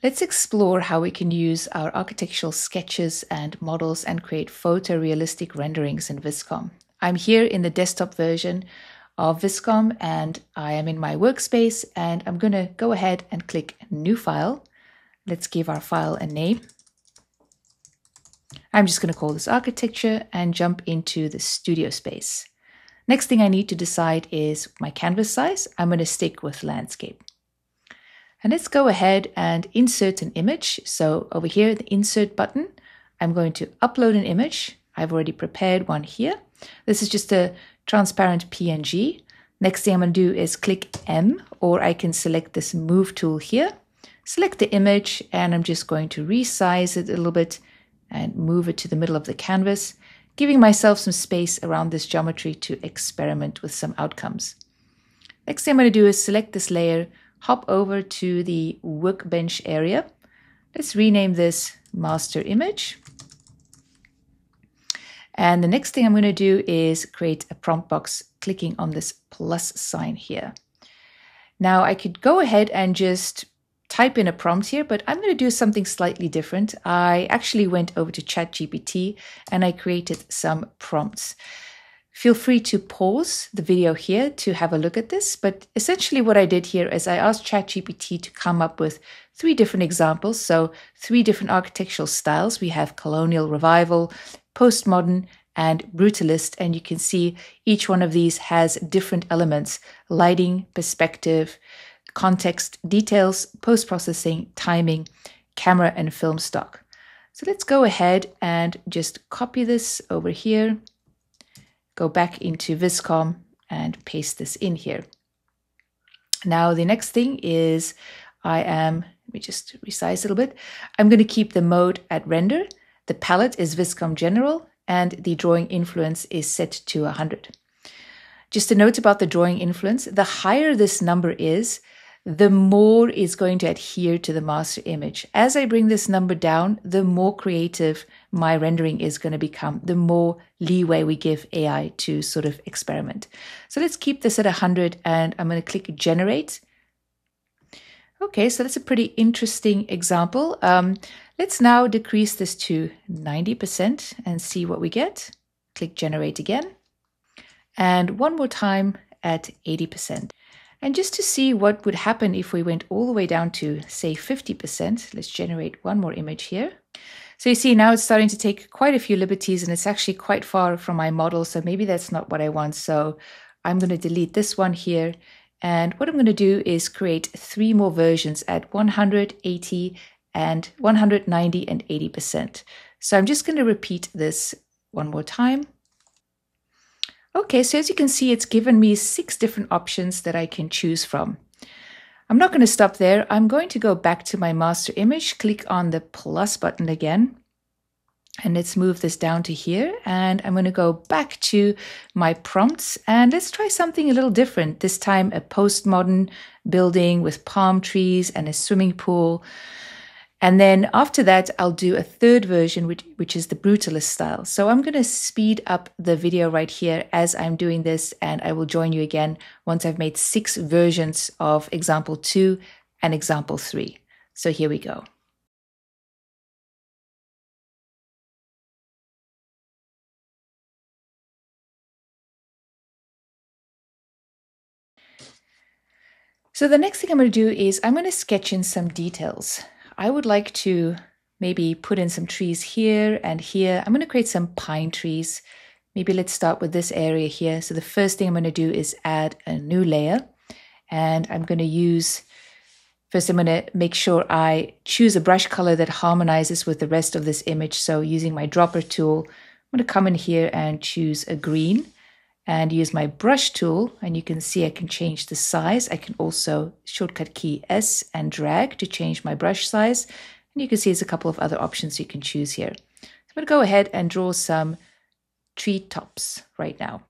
Let's explore how we can use our architectural sketches and models and create photorealistic renderings in Vizcom. I'm here in the desktop version of Vizcom and I am in my workspace and I'm going to go ahead and click New File. Let's give our file a name. I'm just going to call this architecture and jump into the studio space. Next thing I need to decide is my canvas size. I'm going to stick with landscape. And let's go ahead and insert an image. So over here, the insert button, I'm going to upload an image. I've already prepared one here. This is just a transparent PNG. Next thing I'm going to do is click M, or I can select this move tool here. Select the image, and I'm just going to resize it a little bit and move it to the middle of the canvas, giving myself some space around this geometry to experiment with some outcomes. Next thing I'm going to do is select this layer, hop over to the workbench area. Let's rename this master image. And the next thing I'm going to do is create a prompt box clicking on this plus sign here. Now I could go ahead and just type in a prompt here, but I'm going to do something slightly different. I actually went over to ChatGPT and I created some prompts. Feel free to pause the video here to have a look at this. But essentially, what I did here is I asked ChatGPT to come up with three different examples. So, three different architectural styles. We have colonial revival, postmodern, and brutalist. And you can see each one of these has different elements lighting, perspective, context, details, post processing, timing, camera, and film stock. So, let's go ahead and just copy this over here go back into Vizcom and paste this in here. Now, the next thing is I am, let me just resize a little bit. I'm going to keep the mode at render. The palette is Vizcom General and the drawing influence is set to 100. Just a note about the drawing influence, the higher this number is, the more is going to adhere to the master image. As I bring this number down, the more creative my rendering is going to become, the more leeway we give AI to sort of experiment. So let's keep this at 100 and I'm going to click generate. Okay, so that's a pretty interesting example. Um, let's now decrease this to 90% and see what we get. Click generate again. And one more time at 80%. And just to see what would happen if we went all the way down to, say, 50%, let's generate one more image here. So you see now it's starting to take quite a few liberties and it's actually quite far from my model. So maybe that's not what I want. So I'm going to delete this one here. And what I'm going to do is create three more versions at 180 and 190 and 80%. So I'm just going to repeat this one more time. Okay, so as you can see, it's given me six different options that I can choose from. I'm not going to stop there. I'm going to go back to my master image, click on the plus button again, and let's move this down to here. And I'm going to go back to my prompts and let's try something a little different. This time a postmodern building with palm trees and a swimming pool. And then after that, I'll do a third version, which, which is the brutalist style. So I'm going to speed up the video right here as I'm doing this, and I will join you again once I've made six versions of example two and example three. So here we go. So the next thing I'm going to do is I'm going to sketch in some details. I would like to maybe put in some trees here and here. I'm going to create some pine trees. Maybe let's start with this area here. So the first thing I'm going to do is add a new layer. And I'm going to use, first I'm going to make sure I choose a brush color that harmonizes with the rest of this image. So using my dropper tool, I'm going to come in here and choose a green and use my brush tool and you can see I can change the size. I can also shortcut key S and drag to change my brush size. And you can see there's a couple of other options you can choose here. So I'm going to go ahead and draw some tree tops right now.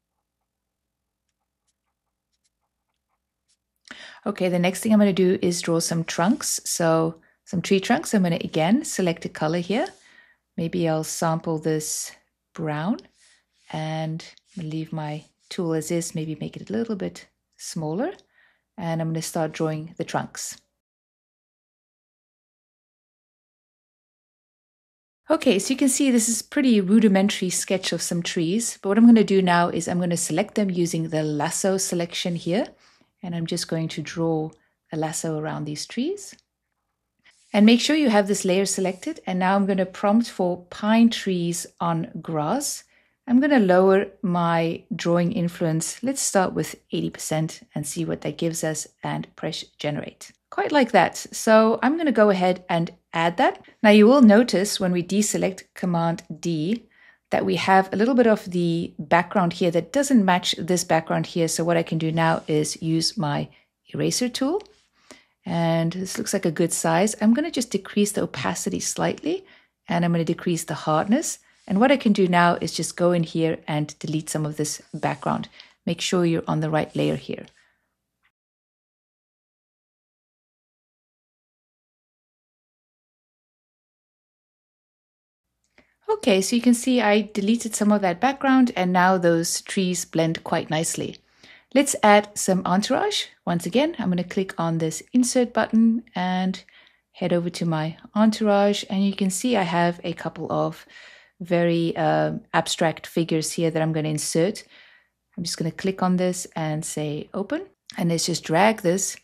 Okay, the next thing I'm going to do is draw some trunks. So some tree trunks. I'm going to again select a color here. Maybe I'll sample this brown and leave my tool as is, maybe make it a little bit smaller. And I'm going to start drawing the trunks. Okay, so you can see this is pretty rudimentary sketch of some trees, but what I'm going to do now is I'm going to select them using the lasso selection here, and I'm just going to draw a lasso around these trees. And make sure you have this layer selected, and now I'm going to prompt for pine trees on grass. I'm going to lower my drawing influence. Let's start with 80% and see what that gives us and press generate. Quite like that. So I'm going to go ahead and add that. Now you will notice when we deselect Command D that we have a little bit of the background here that doesn't match this background here. So what I can do now is use my eraser tool. And this looks like a good size. I'm going to just decrease the opacity slightly and I'm going to decrease the hardness. And what I can do now is just go in here and delete some of this background. Make sure you're on the right layer here. Okay, so you can see I deleted some of that background and now those trees blend quite nicely. Let's add some entourage. Once again, I'm going to click on this insert button and head over to my entourage and you can see I have a couple of very uh, abstract figures here that I'm going to insert. I'm just going to click on this and say open. And let's just drag this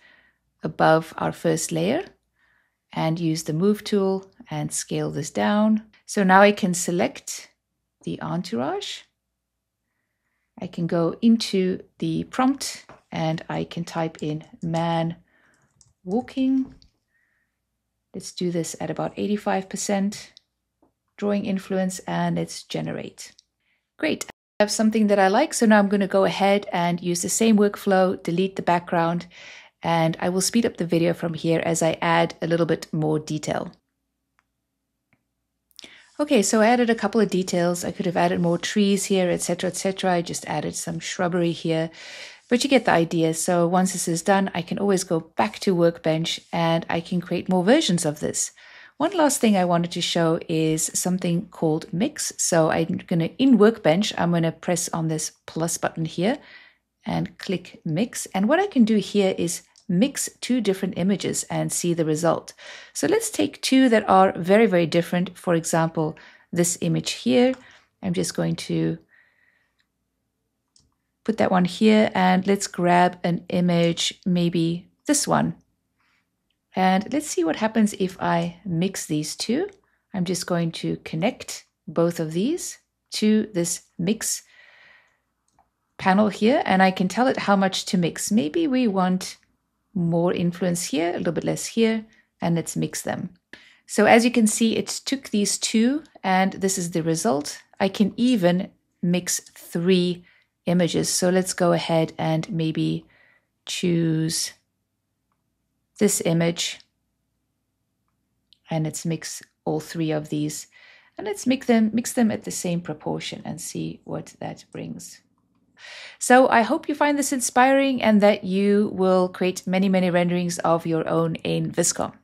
above our first layer and use the move tool and scale this down. So now I can select the entourage. I can go into the prompt and I can type in man walking. Let's do this at about 85% drawing influence and let's generate. Great, I have something that I like. So now I'm going to go ahead and use the same workflow, delete the background, and I will speed up the video from here as I add a little bit more detail. Okay, so I added a couple of details. I could have added more trees here, etc., etc. I just added some shrubbery here, but you get the idea. So once this is done, I can always go back to Workbench and I can create more versions of this. One last thing I wanted to show is something called mix. So I'm going to, in Workbench, I'm going to press on this plus button here and click mix. And what I can do here is mix two different images and see the result. So let's take two that are very, very different. For example, this image here. I'm just going to put that one here and let's grab an image, maybe this one. And let's see what happens if I mix these two. I'm just going to connect both of these to this mix panel here, and I can tell it how much to mix. Maybe we want more influence here, a little bit less here, and let's mix them. So as you can see, it took these two, and this is the result. I can even mix three images. So let's go ahead and maybe choose this image and let's mix all three of these and let's mix them mix them at the same proportion and see what that brings. So I hope you find this inspiring and that you will create many, many renderings of your own in Vizcom.